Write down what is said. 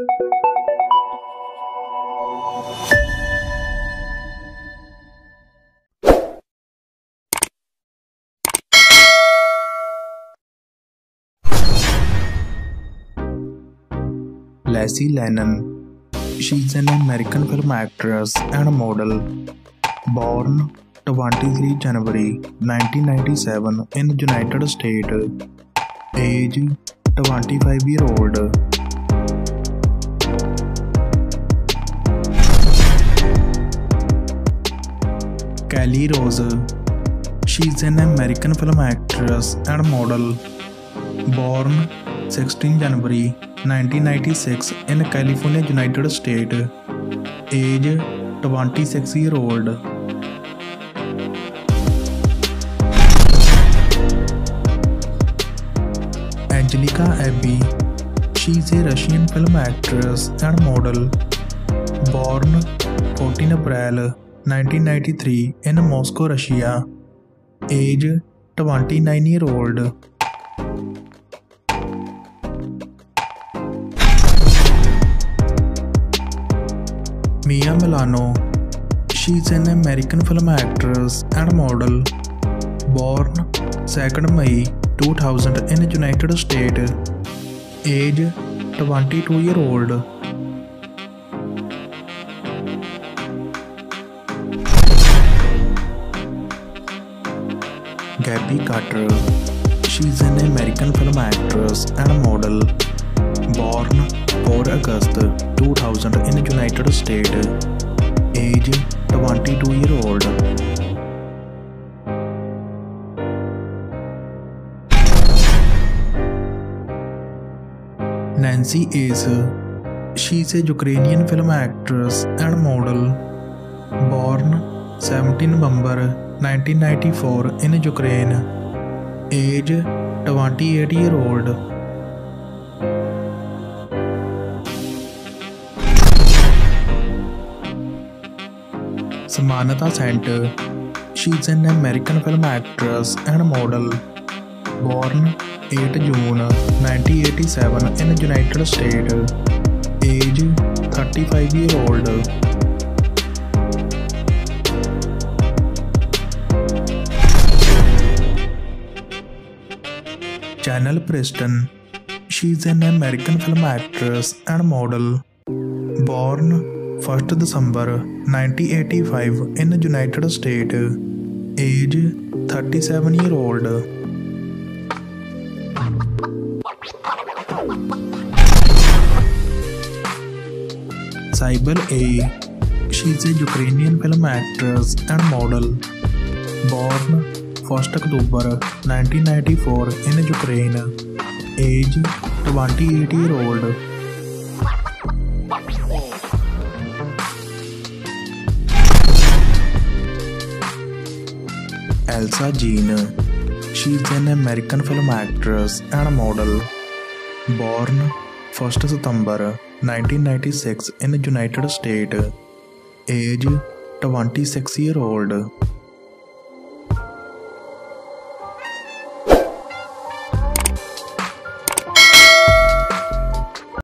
Lacy Lennon. She's an American film actress and model. Born 23 January 1997 in the United States. Age 25 year old. Kelly Rose. She's an American film actress and model. Born 16 January 1996 in California, United States. Age 26 year old. Angelica Abbey. She's a Russian film actress and model. Born 14 April 1993 in Moscow, Russia. Age 29 year old. Mia Melano. She's an American film actress and model. Born 2nd May 2000 in United States. Age 22 year old. Gabbie Carter. She's an American film actress and model. Born 4 August 2000 in United States. Age 22 year old. Nancy Ace. She's a Ukrainian film actress and model. Born 17 November 1994 in Ukraine. Age 28 year old. Samanata Center. She's an American film actress and model. Born 8 June 1987 in United States. Age 35 year old. Channel Preston. She is an American film actress and model. Born 1st December 1985 in the United States. Age 37 year old. Cybele A. She is a Ukrainian film actress and model. Born 1st October 1994 in Ukraine. Age 28 year old. Elsa Jean. She's an American film actress and model. Born 1st September 1996 in United States. Age 26 year old.